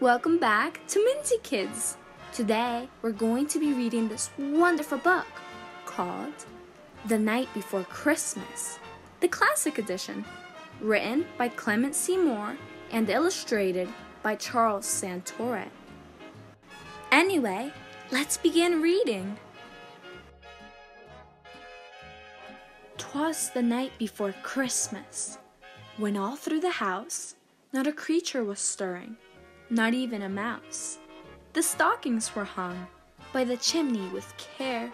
Welcome back to Minty Kidz. Today we're going to be reading this wonderful book called The Night Before Christmas, the classic edition, written by Clement C. Moore and illustrated by Charles Santore. Anyway, let's begin reading. Twas the night before Christmas, when all through the house not a creature was stirring, not even a mouse. The stockings were hung by the chimney with care,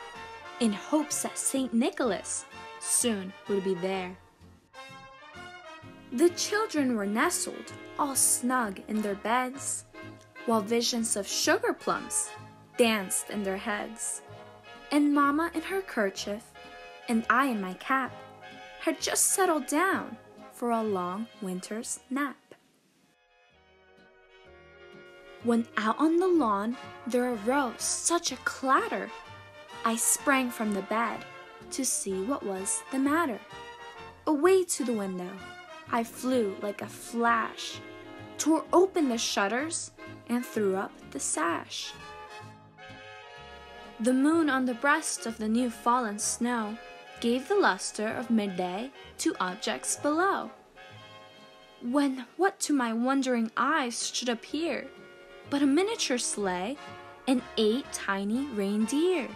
in hopes that St. Nicholas soon would be there. The children were nestled all snug in their beds, while visions of sugar plums danced in their heads. And Mamma in her kerchief, and I in my cap, had just settled down for a long winter's nap. When out on the lawn there arose such a clatter, I sprang from the bed to see what was the matter. Away to the window I flew like a flash, tore open the shutters, and threw up the sash. The moon on the breast of the new fallen snow gave the luster of midday to objects below. When what to my wondering eyes should appear but a miniature sleigh and eight tiny reindeer.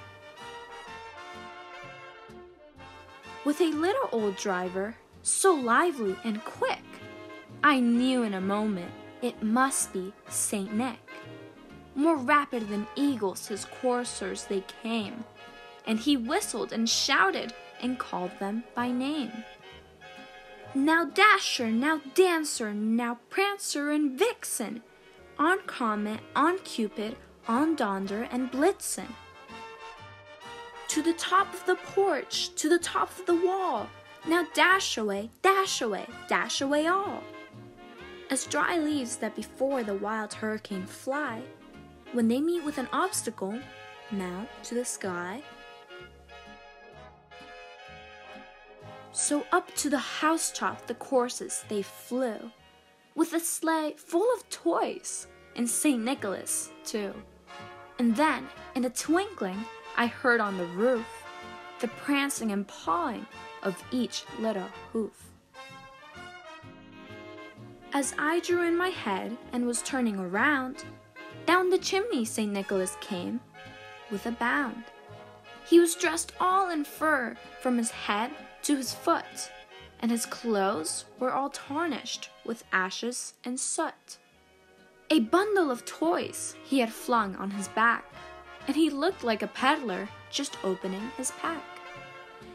With a little old driver, so lively and quick, I knew in a moment it must be Saint Nick. More rapid than eagles his coursers they came, and he whistled and shouted and called them by name. Now Dasher, now Dancer, now Prancer and Vixen, on Comet, on Cupid, on Donder and Blitzen. To the top of the porch, to the top of the wall, now dash away, dash away, dash away all. As dry leaves that before the wild hurricane fly, when they meet with an obstacle, mount to the sky. So up to the housetop the coursers they flew, with a sleigh full of toys, and St. Nicholas, too. And then, in a twinkling, I heard on the roof the prancing and pawing of each little hoof. As I drew in my head and was turning around, down the chimney St. Nicholas came with a bound. He was dressed all in fur from his head to his foot, and his clothes were all tarnished with ashes and soot. A bundle of toys he had flung on his back, and he looked like a peddler just opening his pack.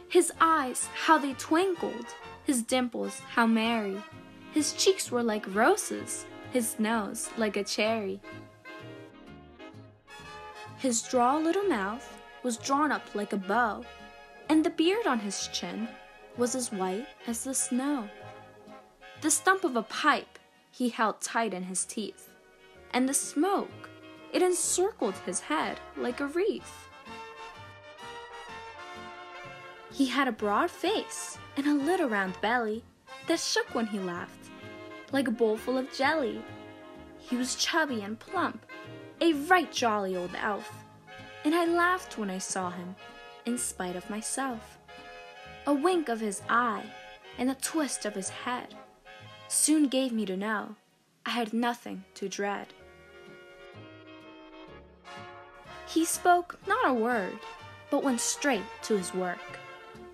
His eyes, how they twinkled, his dimples, how merry. His cheeks were like roses, his nose like a cherry. His droll little mouth was drawn up like a bow, and the beard on his chin was as white as the snow. The stump of a pipe he held tight in his teeth, and the smoke, it encircled his head like a wreath. He had a broad face and a little round belly that shook when he laughed, like a bowl full of jelly. He was chubby and plump, a right jolly old elf, and I laughed when I saw him, in spite of myself. A wink of his eye and a twist of his head soon gave me to know I had nothing to dread. He spoke not a word, but went straight to his work,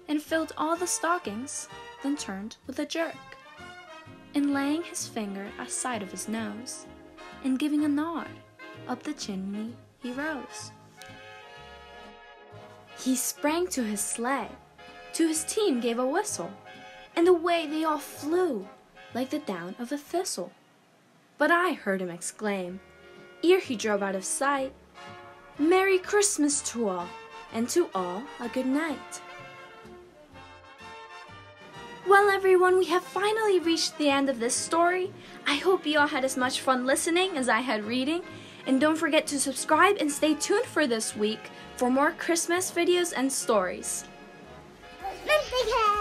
and filled all the stockings, then turned with a jerk, and laying his finger aside of his nose, and giving a nod, up the chimney he rose. He sprang to his sleigh, to his team gave a whistle, and away they all flew, like the down of a thistle. But I heard him exclaim, ere he drove out of sight, Merry Christmas to all, and to all a good night. Well, everyone, we have finally reached the end of this story. I hope you all had as much fun listening as I had reading. And don't forget to subscribe and stay tuned for this week for more Christmas videos and stories. Big head.